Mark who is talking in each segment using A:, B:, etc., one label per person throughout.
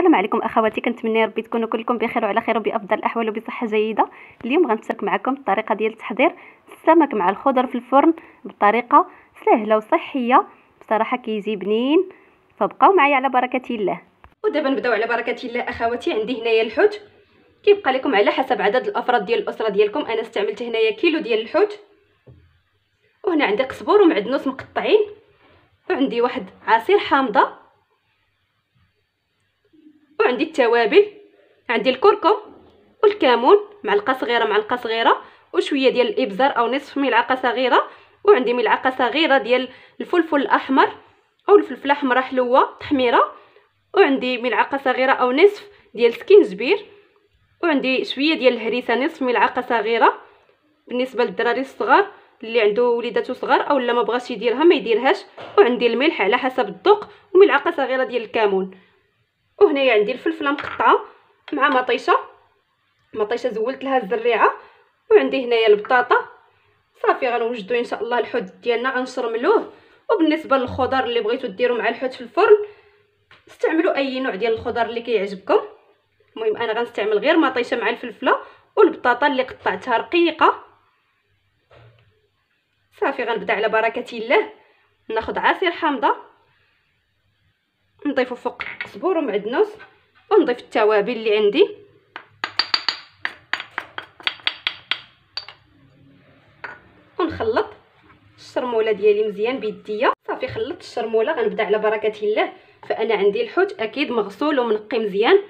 A: السلام عليكم أخواتي كنتمنى ربي تكونوا كلكم بخير وعلى خير وبأفضل الاحوال وبصحة جيدة. اليوم غنشارك معكم الطريقة ديال تحضير السمك مع الخضر في الفرن بطريقة سهلة وصحية. بصراحة كيجي بنين فبقاو معايا على بركة الله.
B: ودابا نبداو على بركة الله أخواتي عندي هنايا الحوت. كيبقى لكم على حسب عدد الأفراد ديال الأسرة ديالكم. أنا استعملت هنايا كيلو ديال الحوت. وهنا عندي قزبور ومعدنوس مقطعين. وعندي واحد عصير حامضة. وعندي التوابل. عندي الكركم والكمون معلقة صغيرة معلقة صغيرة وشوية ديال الإبزار أو نصف ملعقة صغيرة وعندي ملعقة صغيرة ديال الفلفل الأحمر أو الفلفل الاحمر حلوة تحميرة وعندي ملعقة صغيرة أو نصف ديال سكينجبير وعندي شوية ديال الهريسة نصف ملعقة صغيرة. بالنسبة للدراري الصغار اللي عنده وليداتو صغار أو لا ما بغاش يديرها ما يديرهاش وعندي الملح على حسب الذوق وملعقة صغيرة ديال الكمون. وهنايا عندي الفلفلة مقطعة مع مطيشة. مطيشة زولت لها الزريعة. وعندي هنايا البطاطا. صافي غنوجدو إن شاء الله الحوت ديالنا غنشرملوه. وبالنسبة للخضر اللي بغيتو ديروا مع الحوت في الفرن استعملوا أي نوع ديال الخضر اللي كيعجبكم. المهم أنا غنستعمل غير مطيشة مع الفلفلة والبطاطا اللي قطعتها رقيقة. صافي غنبدأ على بركة الله. ناخذ عصير حامضة. نضيفو فوق الصبور ومعدنوس ونضيف التوابل اللي عندي. ونخلط الشرمولة ديالي مزيان بيديا. صافي خلطت الشرمولة غنبدأ على بركة الله. فأنا عندي الحوت أكيد مغسول ومنقي مزيان.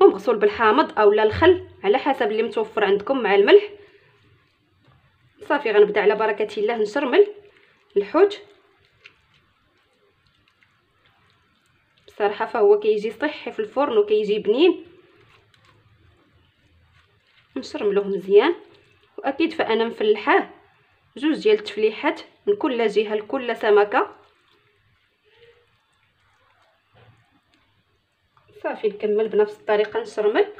B: ومغسول بالحامض اولا الخل على حسب اللي متوفر عندكم مع الملح. صافي غنبدأ على بركة الله نشرمل الحوت. بصراحه فهو كيجي صحي في الفرن وكيجي بنين. نشرملوه مزيان. وأكيد فأنا مفلحاه جوج ديال التفليحات من كل جهة لكل سمكة. صافي نكمل بنفس الطريقة نشرمل.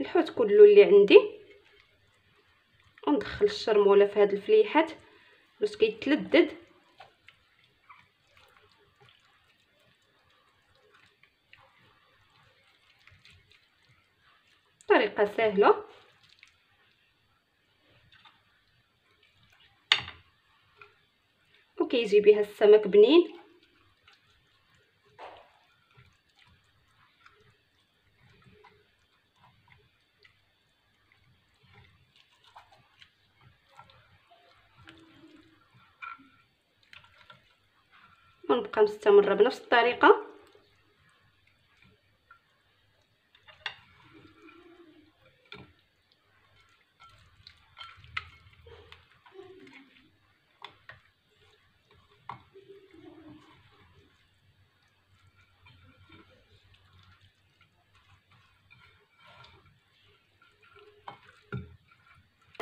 B: الحوت كله اللي عندي. وندخل الشرموله في هاد الفليحات باش كيتلدد طريقة سهلة. وكيجي بها السمك بنين. ونبقى مستمرة بنفس الطريقة.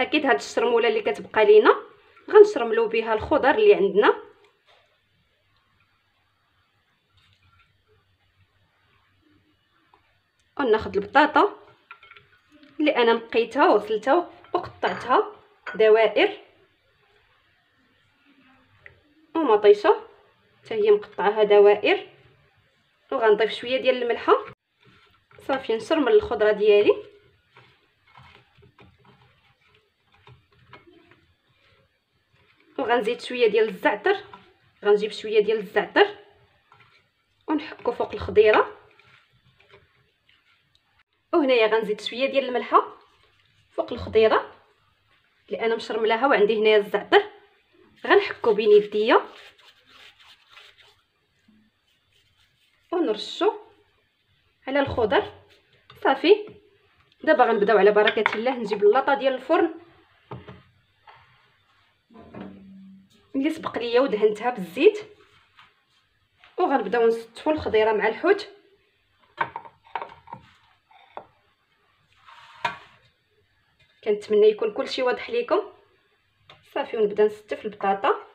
B: أكيد هاد الشرمولة اللي كتبقى لينا. غنشرملو بها الخضر اللي عندنا. وناخذ البطاطا اللي أنا نقيتها وغسلتها وقطعتها دوائر. ومطيشة. حتى هي مقطعاها دوائر. وغنضيف شوية ديال الملحة. صافي نشرمل الخضرة ديالي. وغنزيد شوية ديال الزعتر. غنجيب شوية ديال الزعتر. ونحكو فوق الخضيرة. وهنايا غنزيد شوية ديال الملحة فوق الخضيرة أنا مشرملاها وعندي هنايا الزعتر. غنحكو بين يديا. ونرشو على الخضر. صافي. دابا غنبداو على بركة الله نجيب اللاطه ديال الفرن. اللي سبق ليا ودهنتها بالزيت. وغنبداو نستفو الخضيرة مع الحوت. كنتمنى يكون كلشي واضح ليكم. صافي ونبدا نستف البطاطا.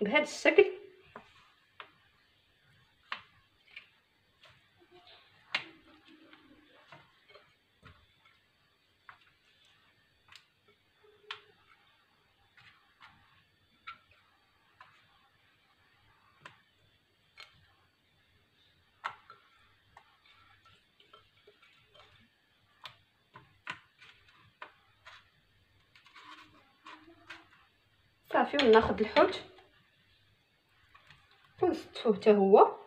B: بهذا الشكل صافي وناخذ الحوت. ونستفوه حتى هو.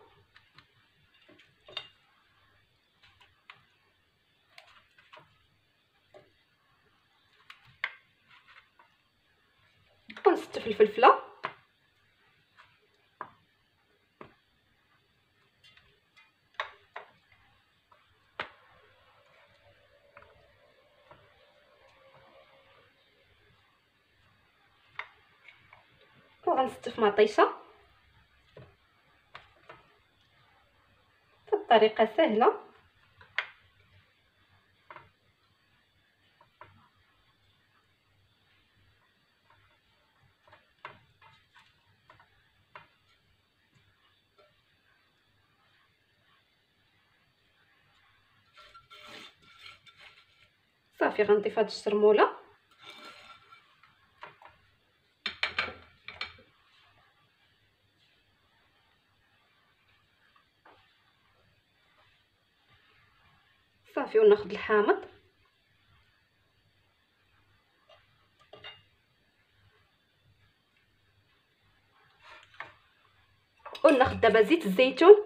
B: ونستف الفلفلة. وغنستف مطيشه بطريقه سهلة. صافي غنضيف هاد الشرمولة. صافي وناخذ الحامض. وناخذ دابا زيت الزيتون.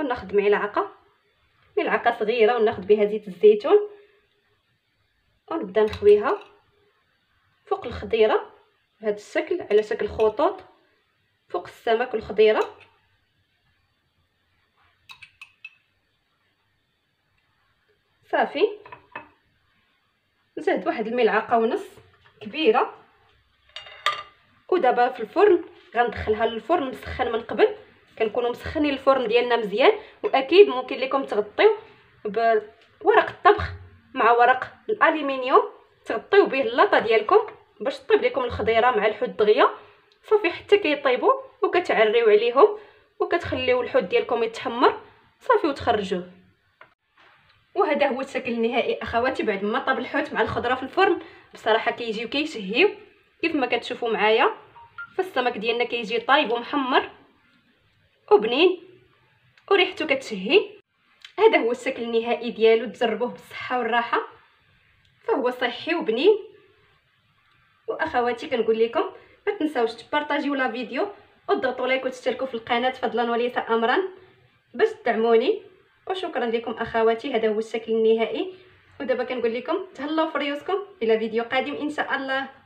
B: وناخذ ملعقة. ملعقة صغيرة وناخذ بها زيت الزيتون. ونبدا نخويها فوق الخضيرة بهذا الشكل على شكل خطوط. فوق السمك والخضيرة. صافي. زاد واحد الملعقة ونص كبيرة. ودابا في الفرن غندخلها للفرن مسخن من قبل. كنكونوا مسخنين الفرن ديالنا مزيان وأكيد ممكن لكم تغطيو بورق الطبخ مع ورق الالومنيوم تغطيو به اللاطه ديالكم باش طيب لكم الخضيرة مع الحوت دغيا. صافي حتى كيطيبوا وكتعريو عليهم وكتخليو الحوت ديالكم يتحمر. صافي وتخرجوه. وهذا هو الشكل النهائي أخواتي بعد ما طاب الحوت مع الخضرة في الفرن. بصراحة كيجيو كيشهيو كيف ما كتشوفوا معايا فالسمك ديالنا كيجي طايب ومحمر وبنين وريحته كتشهي. هذا هو الشكل النهائي ديالو تجربوه بالصحة والراحة. فهو صحي وبنين. وأخواتي كنقول لكم ما تنساوش تبارطاجيو لا فيديو وتضغطوا لايك وتشتركوا في القناة فضلا وليس امرا باش تدعموني. وشكرا لكم أخواتي هذا هو الشكل النهائي. ودابا كنقول لكم تهلاو في ريوسكم إلى فيديو قادم إن شاء الله.